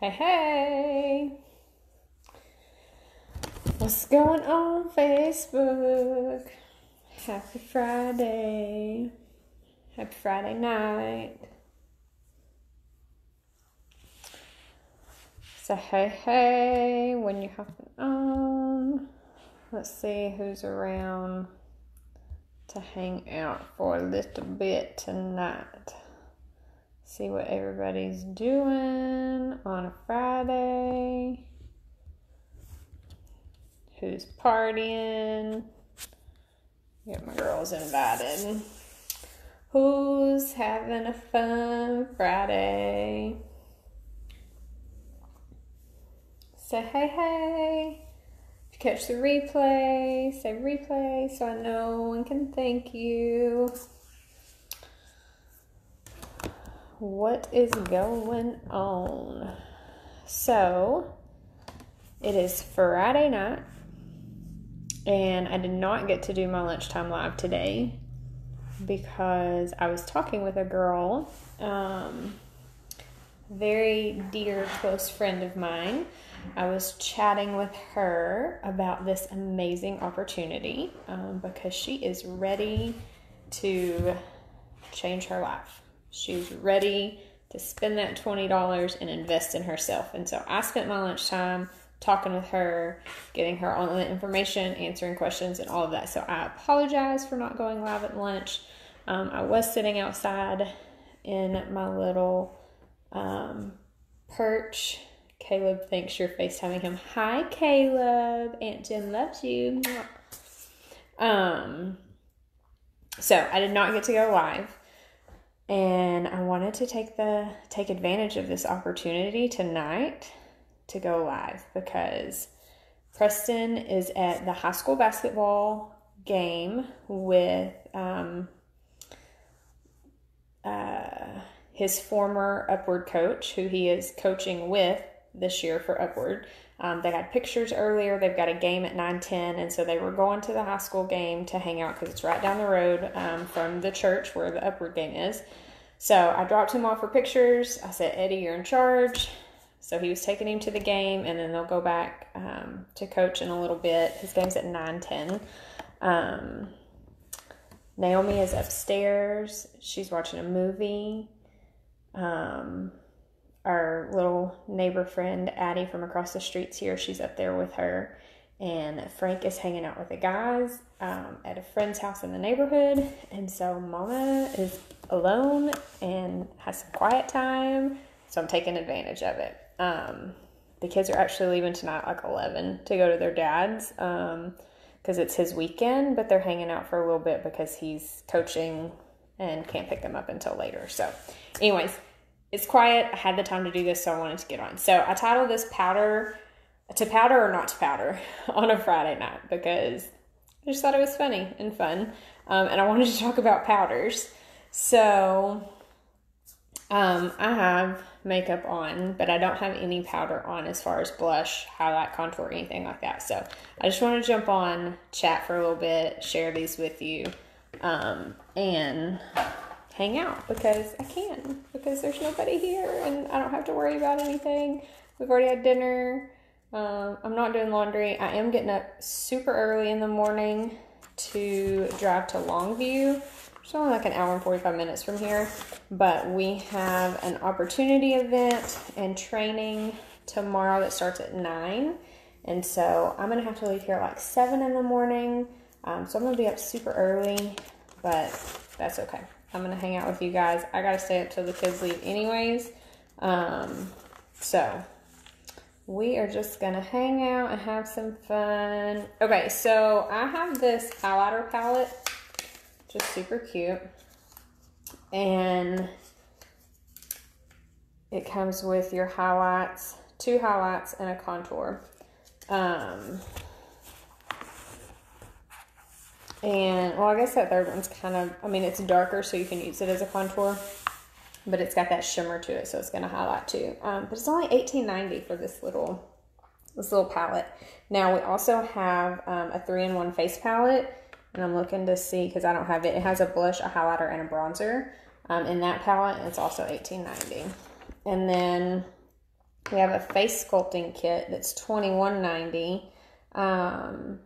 Hey, hey. What's going on, Facebook? Happy Friday. Happy Friday night. So, hey, hey, when you hopping on, let's see who's around to hang out for a little bit tonight. See what everybody's doing on a Friday. Who's partying? Get my girls invited. Who's having a fun Friday? Say hey, hey. If you catch the replay, say replay so I know and can thank you. What is going on? So, it is Friday night, and I did not get to do my lunchtime live today because I was talking with a girl, um, very dear, close friend of mine. I was chatting with her about this amazing opportunity um, because she is ready to change her life. She's ready to spend that $20 and invest in herself. And so I spent my lunchtime talking with her, getting her all the information, answering questions, and all of that. So I apologize for not going live at lunch. Um, I was sitting outside in my little um, perch. Caleb thinks you're FaceTiming him. Hi, Caleb. Aunt Jen loves you. Um, so I did not get to go live and I wanted to take the take advantage of this opportunity tonight to go live because Preston is at the high school basketball game with um, uh, his former Upward coach, who he is coaching with this year for Upward. Um, they had pictures earlier. They've got a game at 9 10, and so they were going to the high school game to hang out because it's right down the road um, from the church where the Upward game is. So I dropped him off for pictures. I said, Eddie, you're in charge. So he was taking him to the game, and then they'll go back um, to coach in a little bit. His game's at 9 10. Um, Naomi is upstairs. She's watching a movie. Um, our little neighbor friend Addie from across the streets here, she's up there with her. And Frank is hanging out with the guys um, at a friend's house in the neighborhood. And so Mama is alone and has some quiet time. So I'm taking advantage of it. Um, the kids are actually leaving tonight, like 11, to go to their dad's because um, it's his weekend, but they're hanging out for a little bit because he's coaching and can't pick them up until later. So, anyways, it's quiet. I had the time to do this, so I wanted to get on. So I titled this Powder to Powder or Not to Powder on a Friday night because I just thought it was funny and fun. Um, and I wanted to talk about powders. So um, I have makeup on, but I don't have any powder on as far as blush, highlight, contour, anything like that. So I just want to jump on, chat for a little bit, share these with you, um, and hang out because I can, because there's nobody here and I don't have to worry about anything. We've already had dinner. Um, I'm not doing laundry. I am getting up super early in the morning to drive to Longview. It's only like an hour and 45 minutes from here, but we have an opportunity event and training tomorrow that starts at 9. And so I'm going to have to leave here at like 7 in the morning. Um, so I'm going to be up super early, but that's okay. I'm gonna hang out with you guys. I gotta stay up till the kids leave, anyways. Um, so we are just gonna hang out and have some fun. Okay, so I have this highlighter palette, just super cute, and it comes with your highlights, two highlights, and a contour. Um, and well, I guess that third one's kind of, I mean, it's darker, so you can use it as a contour, but it's got that shimmer to it, so it's going to highlight too. Um, but it's only eighteen ninety for this little this little palette. Now we also have um, a three in one face palette, and I'm looking to see because I don't have it. It has a blush, a highlighter, and a bronzer um, in that palette. It's also eighteen ninety. And then We have a face sculpting kit that's twenty one ninety, um,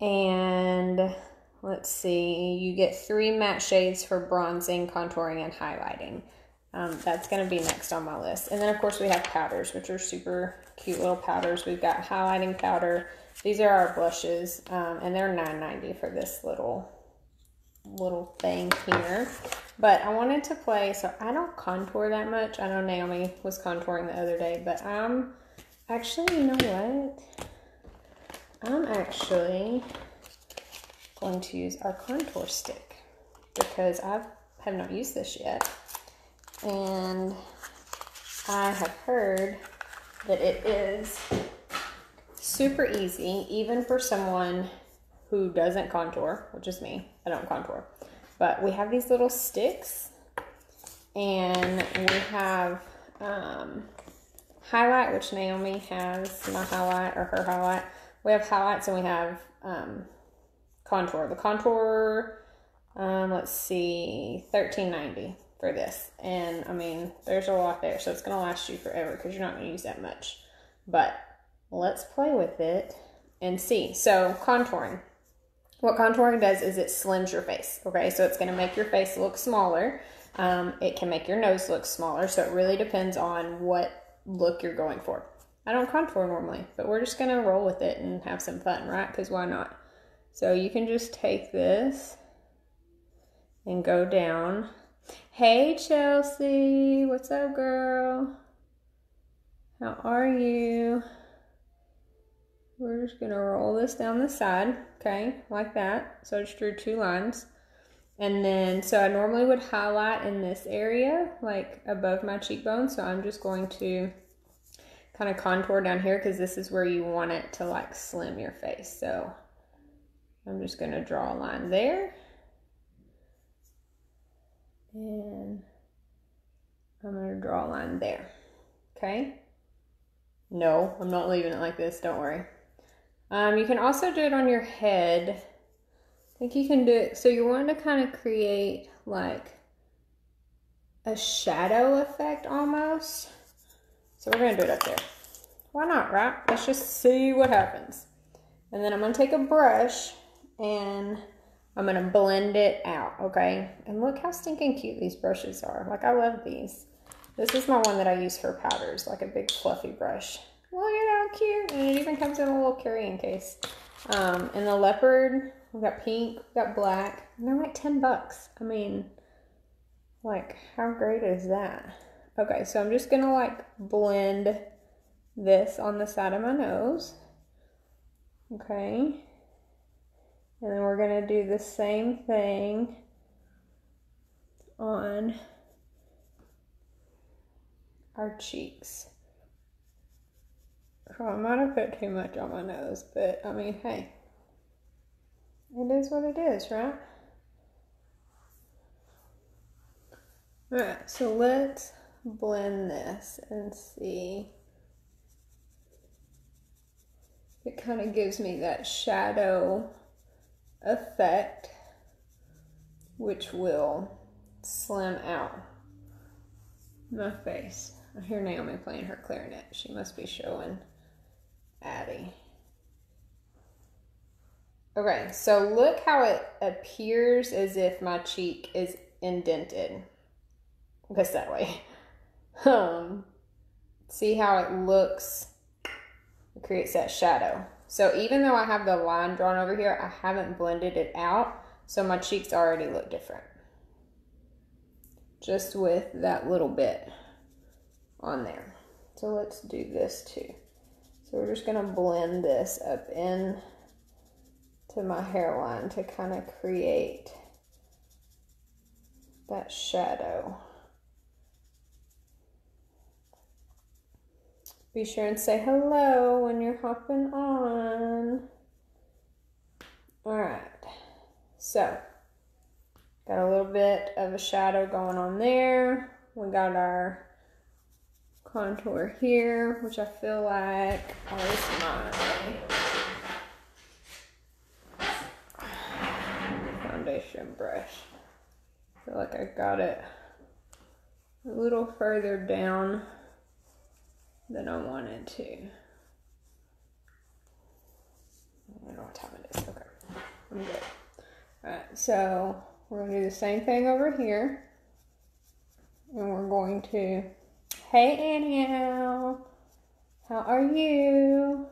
and let's see, you get three matte shades for bronzing, contouring, and highlighting. Um, that's going to be next on my list. And then, of course, we have powders, which are super cute little powders. We've got highlighting powder. These are our blushes, um, and they're nine ninety for this little little thing here. But I wanted to play, so I don't contour that much. I know Naomi was contouring the other day, but I'm actually, you know what? I'm actually going to use our contour stick because I have not used this yet. And I have heard that it is super easy, even for someone who doesn't contour, which is me. I don't contour. But we have these little sticks and we have um, highlight, which Naomi has my highlight or her highlight. We have highlights and we have um, contour. The contour, um, let's see, thirteen ninety for this. And I mean, there's a lot there, so it's gonna last you forever because you're not gonna use that much. But let's play with it and see. So contouring. What contouring does is it slims your face. Okay, so it's gonna make your face look smaller. Um, it can make your nose look smaller. So it really depends on what look you're going for. I don't contour normally, but we're just gonna roll with it and have some fun, right? Because why not? So you can just take this and go down. Hey Chelsea, what's up, girl? How are you? We're just gonna roll this down the side, okay, like that. So I just drew two lines. And then, so I normally would highlight in this area, like above my cheekbone. So I'm just going to kind of contour down here because this is where you want it to like slim your face. So I'm just going to draw a line there. And I'm going to draw a line there. Okay? No, I'm not leaving it like this. Don't worry. Um, you can also do it on your head. I think you can do it. So you want to kind of create like a shadow effect almost. So we're going to do it up there. Why not, right? Let's just see what happens. And then I'm going to take a brush and I'm going to blend it out, okay? And look how stinking cute these brushes are. Like, I love these. This is my one that I use for powders, like a big fluffy brush. Look at how cute. And it even comes in a little carrying case. Um, and the leopard, we've got pink, we've got black. And they're like 10 bucks. I mean, like, how great is that? Okay, so I'm just to, like, blend this on the side of my nose. Okay. And then we're to do the same thing on our cheeks. Oh, I might have put too much on my nose, but I mean, hey, it is what it is, right? Alright, so let's blend this and see it kind of gives me that shadow effect, which will slim out my face. I hear Naomi playing her clarinet. She must be showing Addie. Okay, so look how it appears as if my cheek is indented. Guess that way. Um, see how it looks it creates that shadow. So even though I have the line drawn over here, I haven't blended it out. So my cheeks already look different. Just with that little bit on there. So let's do this too. So we're just gonna blend this up in to my hairline to kind of create that shadow. Be sure and say hello when you're hopping on. All right, so got a little bit of a shadow going on there. We got our contour here, which I feel like is my foundation brush. I feel like I got it a little further down than I wanted to. I don't know what time it is. Okay, I'm good. Alright, so we're going to do the same thing over here. And we're going to, hey Annie, how are you?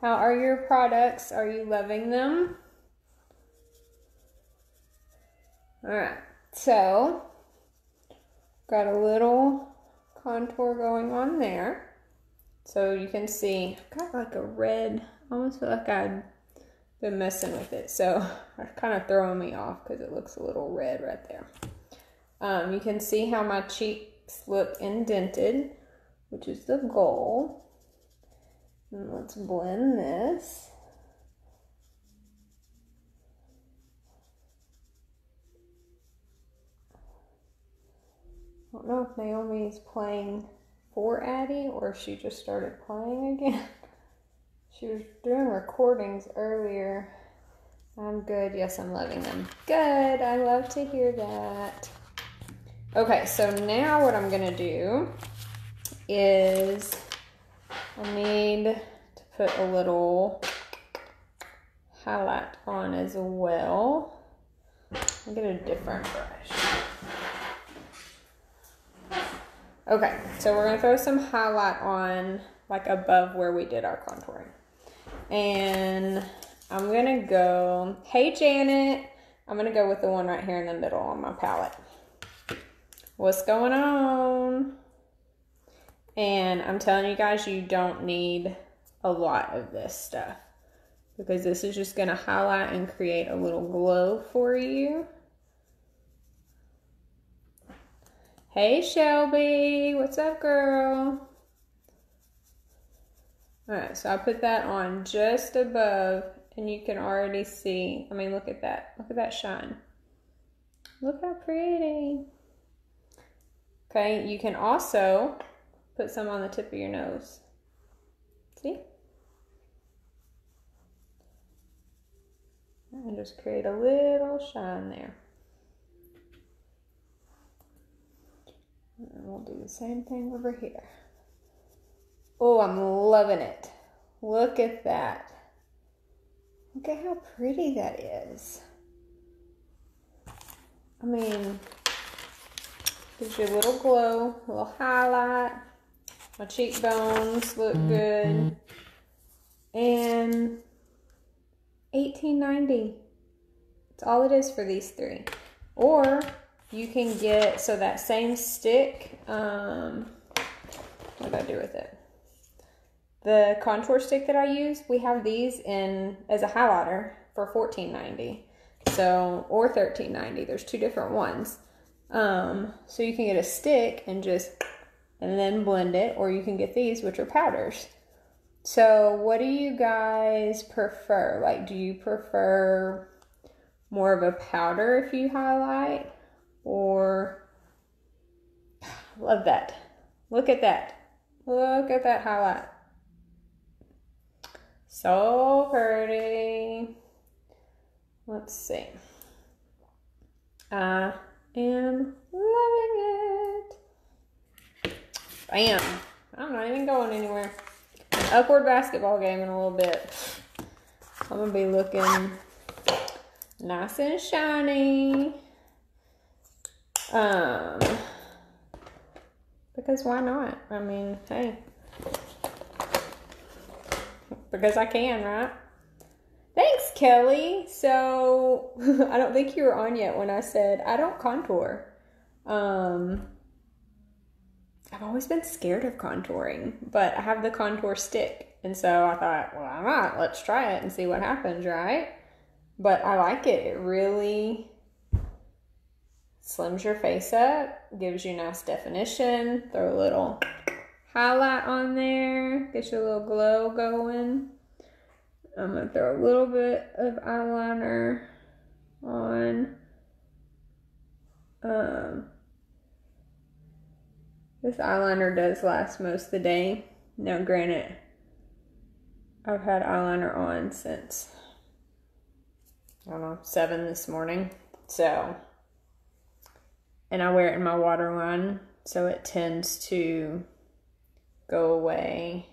How are your products? Are you loving them? Alright, so got a little contour going on there. So you can see I've got like a red, almost feel like I've been messing with it. So it's kind of throwing me off because it looks a little red right there. Um, you can see how my cheeks look indented, which is the goal. And let's blend this. I don't know if Naomi is playing for Addie or she just started playing again. she was doing recordings earlier. I'm good. Yes, I'm loving them. Good. I love to hear that. Okay, so now what I'm going to do is I need to put a little highlight on as well. I'll get a different brush. Okay, so we're gonna throw some highlight on like above where we did our contouring. And I'm gonna go, hey Janet, I'm gonna go with the one right here in the middle on my palette. What's going on? And I'm telling you guys, you don't need a lot of this stuff because this is just gonna highlight and create a little glow for you. Hey Shelby, what's up, girl? Alright, so I put that on just above, and you can already see. I mean, look at that. Look at that shine. Look how pretty. Okay, you can also put some on the tip of your nose. See? And just create a little shine there. And we'll do the same thing over here. Oh, I'm loving it. Look at that. Look at how pretty that is. I mean, gives you a little glow, a little highlight. My cheekbones look mm-hmm. good. And 1890. That's all it is for these three. Or you can get, so that same stick, um, what did I do with it? The contour stick that I use, we have these in as a highlighter for $14.90. So, or $13.90. There's two different ones. Um, so you can get a stick and just, and then blend it, or you can get these, which are powders. So, what do you guys prefer? Like, do you prefer more of a powder if you highlight? Or love that. Look at that. Look at that highlight. So pretty. Let's see. I am loving it. Bam. I'm not even going anywhere. Upward basketball game in a little bit. I'm going to be looking nice and shiny. Um, because why not? I mean, hey, because I can, right? Thanks, Kelly. So I don't think you were on yet when I said I don't contour. Um, I've always been scared of contouring, but I have the contour stick. And so I thought, well, why not? Let's try it and see what happens, right? But I like it. It really slims your face up, gives you nice definition. Throw a little highlight on there, gets you a little glow going. I'm going to throw a little bit of eyeliner on. Um, this eyeliner does last most of the day. Now, granted, I've had eyeliner on since, I don't know, 7 this morning. So, and I wear it in my waterline, so it tends to go away.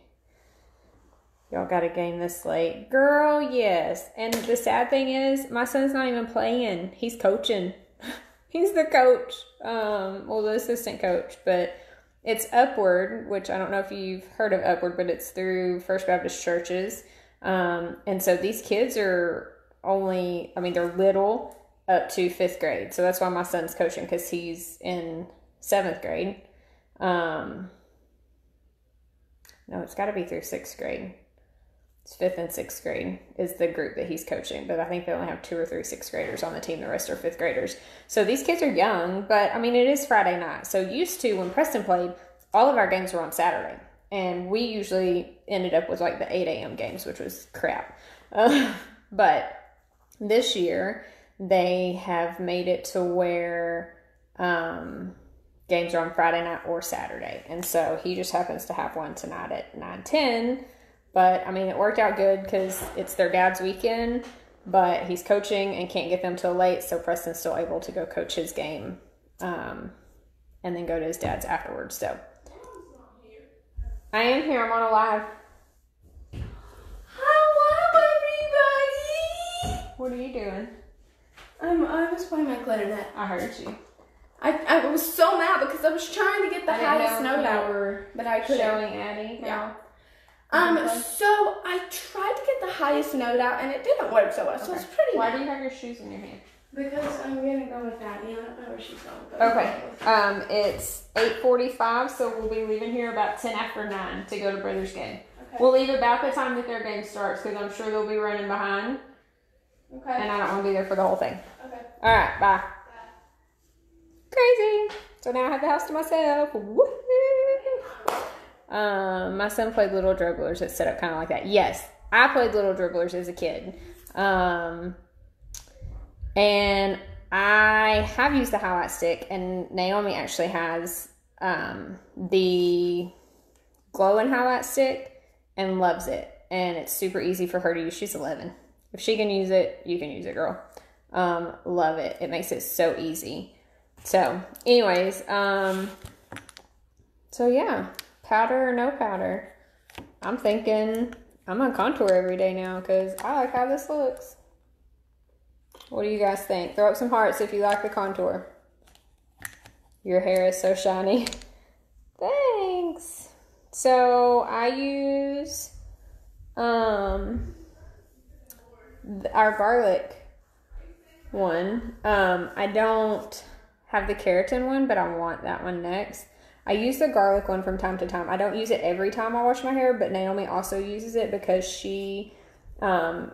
Y'all got a game this late. Girl, yes. And the sad thing is, my son's not even playing. He's coaching. He's the coach. Um, well, the assistant coach, but it's Upward, which I don't know if you've heard of Upward, but it's through First Baptist churches. Um, and so these kids are only, I mean, they're little up to fifth grade. So that's why my son's coaching because he's in seventh grade. Um, no, it's got to be through sixth grade. It's fifth and sixth grade is the group that he's coaching, but I think they only have two or three sixth graders on the team. The rest are fifth graders. So these kids are young, but I mean, it is Friday night. So used to when Preston played, all of our games were on Saturday, and we usually ended up with like the 8 a.m. games, which was crap. Uh, but this year they have made it to where um, games are on Friday night or Saturday. And so he just happens to have one tonight at 9 10. But I mean, it worked out good because it's their dad's weekend, but he's coaching and can't get them till late. So Preston's still able to go coach his game um, and then go to his dad's afterwards. So I am here. I'm on a live. Hello, everybody. What are you doing? Um, I was playing my clarinet. I heard you. I, I was so mad because I was trying to get the I highest note out, but I couldn't. showing Addie. Yeah. Um, Okay. so I tried to get the highest note out, and it didn't work so well. So it's pretty. Why mad. do you have your shoes in your hand? Because I'm gonna go with Daddy. I don't know where she's going. But Okay. Um, it's eight forty-five, so we'll be leaving here about ten after nine to go to Brothers game. Okay. We'll leave about the time that their game starts because I'm sure they'll be running behind, okay. and I don't want to be there for the whole thing. Okay. All right, bye. Crazy. So now I have the house to myself. Woo! Um, my son played Little Dribblers. It's set up kind of like that. Yes, I played Little Dribblers as a kid. Um, and I have used the highlight stick, and Naomi actually has um, the glow and highlight stick and loves it. And it's super easy for her to use. She's 11. If she can use it, you can use it, girl. Um, love it. It makes it so easy. So, anyways, um, so yeah, powder or no powder. I'm thinking I'm on contour every day now because I like how this looks. What do you guys think? Throw up some hearts if you like the contour. Your hair is so shiny. Thanks. So I use um our garlic one. Um I don't have the keratin one, but I want that one next. I use the garlic one from time to time. I don't use it every time I wash my hair, but Naomi also uses it because she um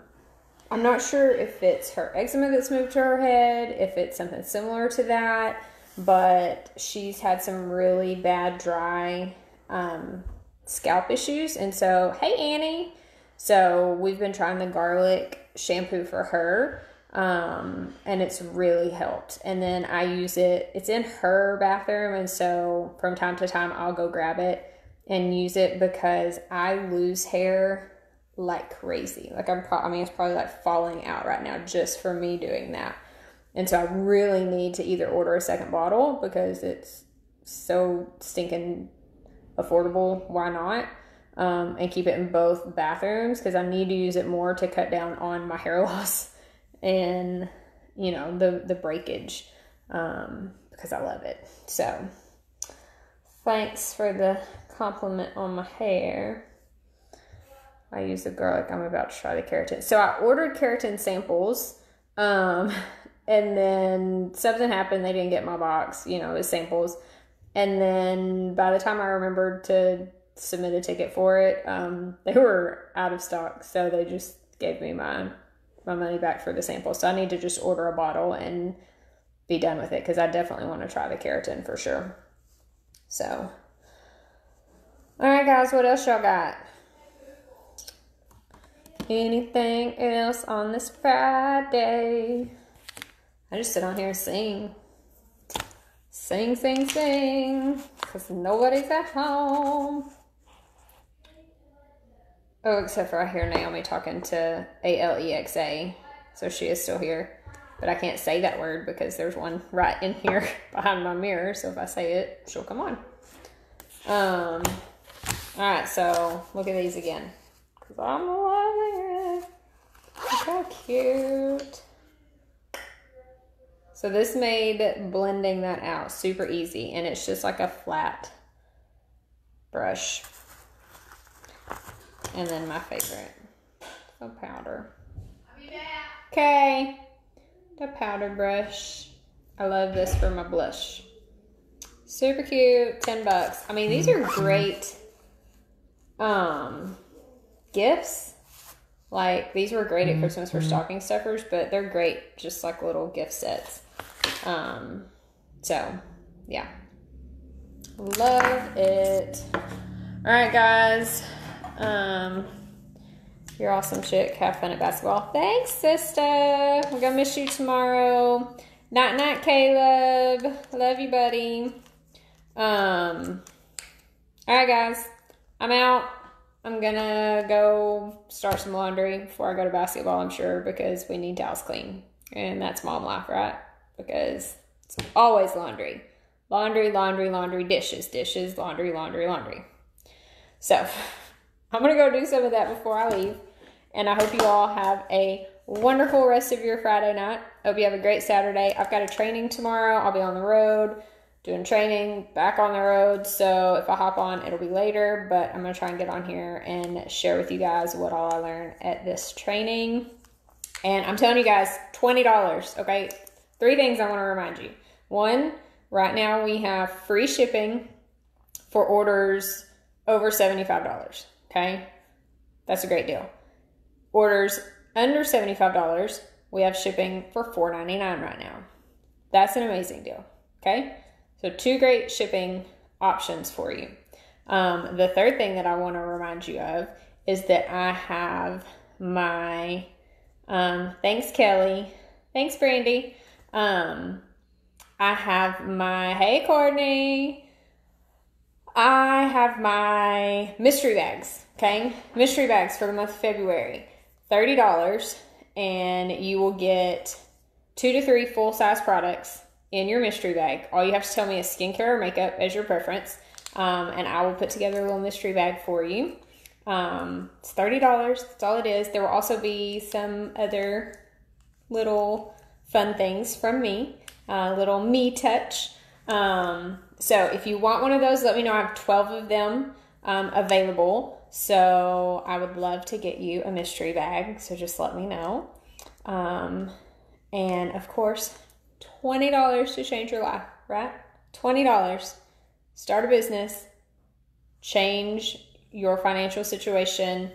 I'm not sure if it's her eczema that's moved to her head, if it's something similar to that, but she's had some really bad dry um, scalp issues. And so, hey, Annie. So, we've been trying the garlic shampoo for her, um, and it's really helped. And then I use it, it's in her bathroom. And so, from time to time, I'll go grab it and use it because I lose hair like crazy. Like I'm, pro- I mean, it's probably like falling out right now just for me doing that. And so I really need to either order a second bottle because it's so stinking affordable. Why not? Um, and keep it in both bathrooms because I need to use it more to cut down on my hair loss and you know the the breakage um, because I love it. So thanks for the compliment on my hair. I use the garlic. I'm about to try the keratin. So I ordered keratin samples, um, and then something happened. They didn't get my box, you know, as samples. And then by the time I remembered to submit a ticket for it, um, they were out of stock. So they just gave me my my money back for the sample. So I need to just order a bottle and be done with it because I definitely want to try the keratin for sure. So, all right, guys, what else y'all got? Anything else on this Friday? I just sit on here and sing. Sing, sing, sing. Because nobody's at home. Oh, except for I hear Naomi talking to A L E X A. So she is still here. But I can't say that word because there's one right in here behind my mirror. So if I say it, she'll come on. Um, All right, so look at these again. Because I'm loving it. Look how cute. So this made blending that out super easy. And it's just like a flat brush. And then my favorite, the powder. Okay, the powder brush. I love this for my blush. Super cute, 10 bucks. I mean, these are great um gifts. Like these were great at Christmas for stocking stuffers, but they're great just like little gift sets. Um so yeah. Love it. All right, guys. Um you're awesome chick. Have fun at basketball. Thanks, sister. We're gonna miss you tomorrow. Night night, Caleb. Love you, buddy. Um. All right, guys. I'm out. I'm gonna go start some laundry before I go to basketball. I'm sure because we need towels clean, and that's mom life, right? Because it's always laundry, laundry, laundry, laundry, dishes, dishes, laundry, laundry, laundry. So I'm gonna go do some of that before I leave. And I hope you all have a wonderful rest of your Friday night. Hope you have a great Saturday. I've got a training tomorrow. I'll be on the road doing training, back on the road. So if I hop on, it'll be later, but I'm going to try and get on here and share with you guys what all I learned at this training. And I'm telling you guys, $20, okay? Three things I want to remind you. One, right now we have free shipping for orders over $75, okay? That's a great deal. Orders under $75, we have shipping for $4.99 right now. That's an amazing deal. Okay. So, two great shipping options for you. Um, the third thing that I want to remind you of is that I have my um, thanks, Kelly. Thanks, Brandy. Um, I have my hey, Courtney. I have my mystery bags. Okay, mystery bags for the month of February. $30 and you will get two to three full size products in your mystery bag. All you have to tell me is skincare or makeup as your preference, um, and I will put together a little mystery bag for you. Um, it's $30, that's all it is. There will also be some other little fun things from me, a uh, little me touch. Um, so if you want one of those, let me know. I have 12 of them um, available. So I would love to get you a mystery bag. So just let me know. Um, and of course, $20 to change your life, right? $20. Start a business, change your financial situation,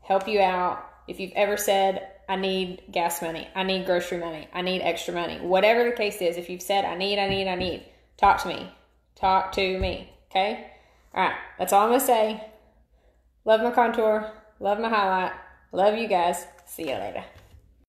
help you out. If you've ever said, I need gas money, I need grocery money, I need extra money, whatever the case is, if you've said, I need, I need, I need, talk to me. Talk to me, okay? All right, that's all I'm gonna say. Love my contour. Love my highlight. Love you guys. See you later.